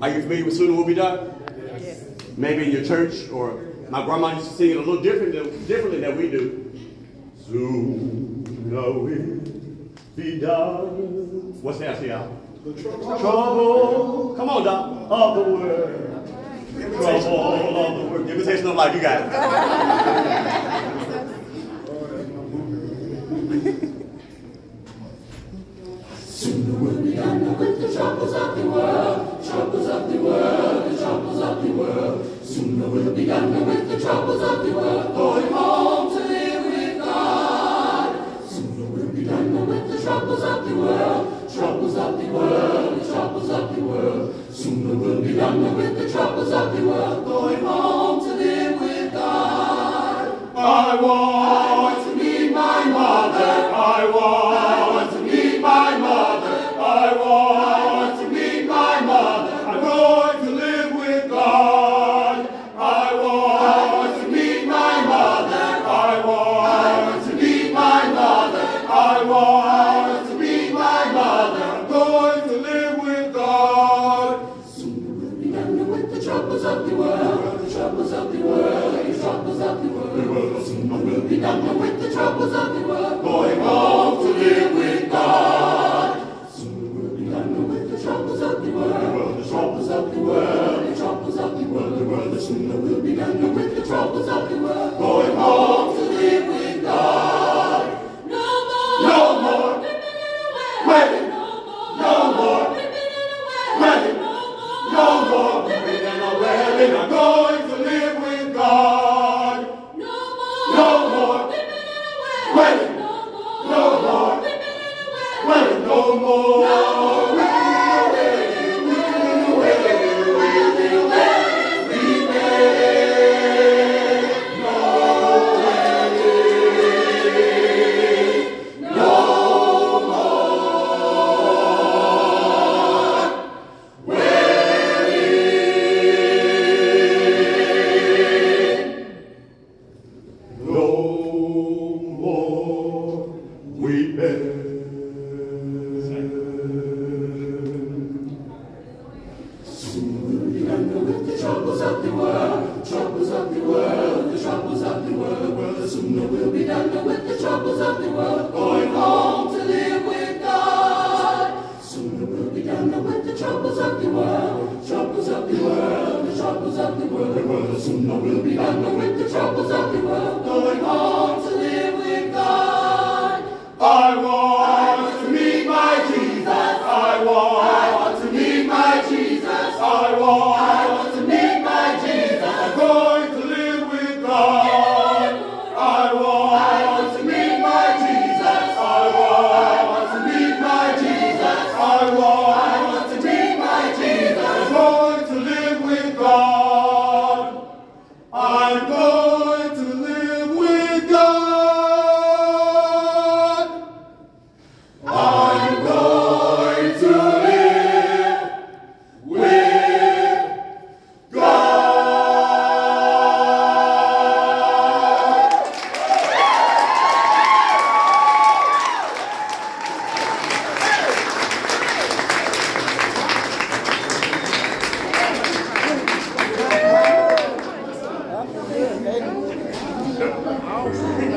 Are you familiar with Be Done? Yes. Maybe in your church, or my grandma used to sing it a little different than, differently than we do. Soon will be done. What's that, see out? Trouble. Come on, Doc. Of the world. Trouble of the world. Imitation of life. You got it. Soon we'll be done with the troubles of the world, troubles of the world, the troubles of the world. Soon we'll be done with the troubles of the world, going home to live with God. Soon we'll be done with the troubles of the world, troubles of the world, the troubles of the world. Soon we'll be done with the troubles of the world, going home to live with God. I want I want to be my mother. I'm going to live with God. Soon we'll be done with the troubles of the world, the troubles of the world, the troubles of the world. Soon we'll be done with the troubles of the world, Going home to live with God. Soon we'll be done with the troubles of the world, the troubles of the world, the troubles of the world, the world. Soon we'll be done with the troubles of the world, more. With the troubles of the world, troubles of the world, the troubles of the world, world. Soon we'll be done with the troubles of the world, going home to live with God. Soon we'll be done with the troubles of the world, troubles of the world, the troubles of the world, world. Soon we'll be done with the troubles of the world,